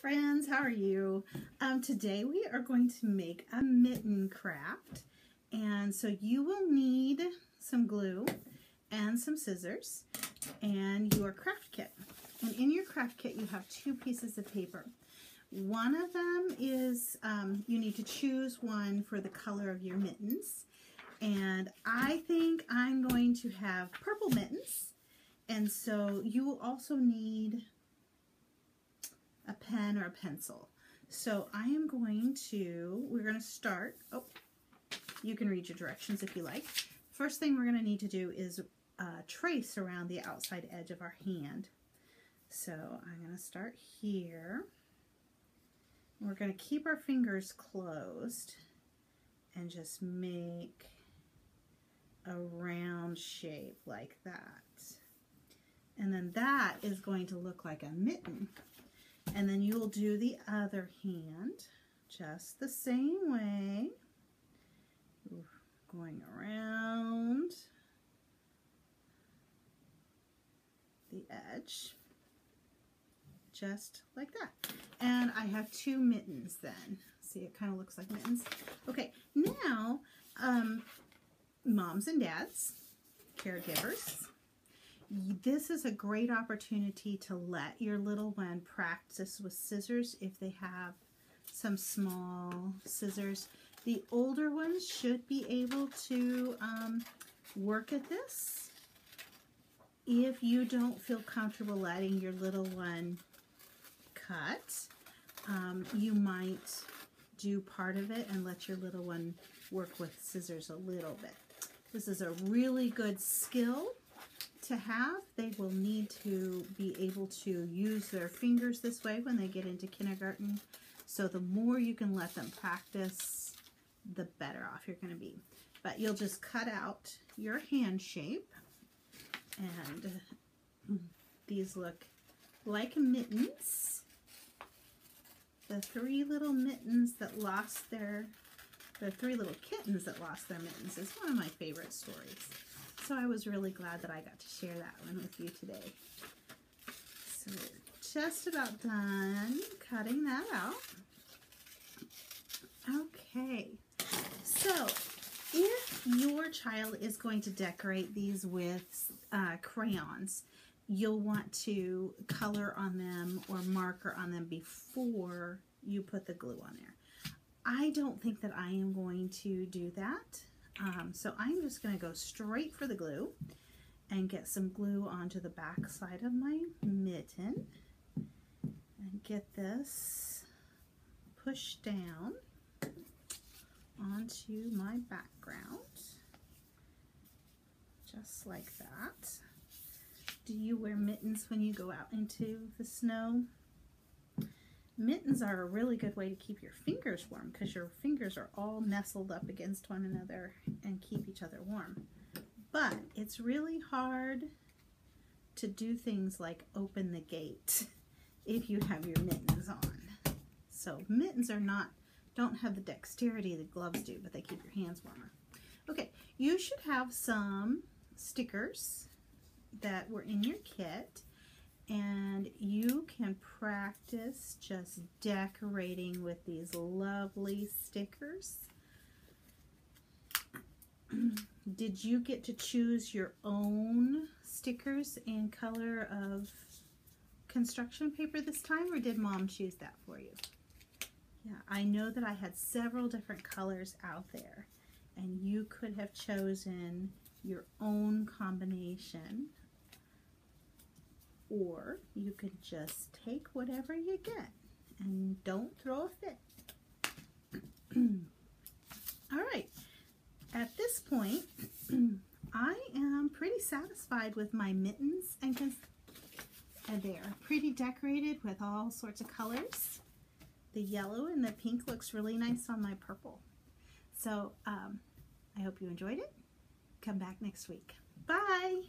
friends, how are you? Um, today we are going to make a mitten craft and so you will need some glue and some scissors and your craft kit. And in your craft kit you have two pieces of paper. One of them is, um, you need to choose one for the color of your mittens. And I think I'm going to have purple mittens. And so you will also need a pen or a pencil. So I am going to, we're going to start, oh, you can read your directions if you like. First thing we're going to need to do is uh, trace around the outside edge of our hand. So I'm going to start here. We're going to keep our fingers closed and just make a round shape like that. And then that is going to look like a mitten. And then you will do the other hand just the same way. Going around the edge. Just like that. And I have two mittens then. See, it kind of looks like mittens. Okay, now, um, moms and dads, caregivers, this is a great opportunity to let your little one practice with scissors if they have some small scissors. The older ones should be able to um, work at this. If you don't feel comfortable letting your little one cut, um, you might do part of it and let your little one work with scissors a little bit. This is a really good skill to have. They will need to be able to use their fingers this way when they get into kindergarten. So the more you can let them practice, the better off you're going to be. But you'll just cut out your hand shape. And these look like mittens. The three little mittens that lost their, the three little kittens that lost their mittens is one of my favorite stories so I was really glad that I got to share that one with you today. So we're just about done cutting that out. Okay, so if your child is going to decorate these with uh, crayons, you'll want to color on them or marker on them before you put the glue on there. I don't think that I am going to do that. Um, so I'm just going to go straight for the glue and get some glue onto the back side of my mitten and get this pushed down onto my background just like that. Do you wear mittens when you go out into the snow? Mittens are a really good way to keep your fingers warm because your fingers are all nestled up against one another and keep each other warm. But it's really hard to do things like open the gate if you have your mittens on. So mittens are not, don't have the dexterity that gloves do, but they keep your hands warmer. Okay, you should have some stickers that were in your kit and you can practice just decorating with these lovely stickers. Did you get to choose your own stickers and color of construction paper this time or did mom choose that for you? Yeah, I know that I had several different colors out there and you could have chosen your own combination or you could just take whatever you get and don't throw a fit. All right, at this point, I am pretty satisfied with my mittens and, and they are pretty decorated with all sorts of colors. The yellow and the pink looks really nice on my purple. So um, I hope you enjoyed it. Come back next week. Bye!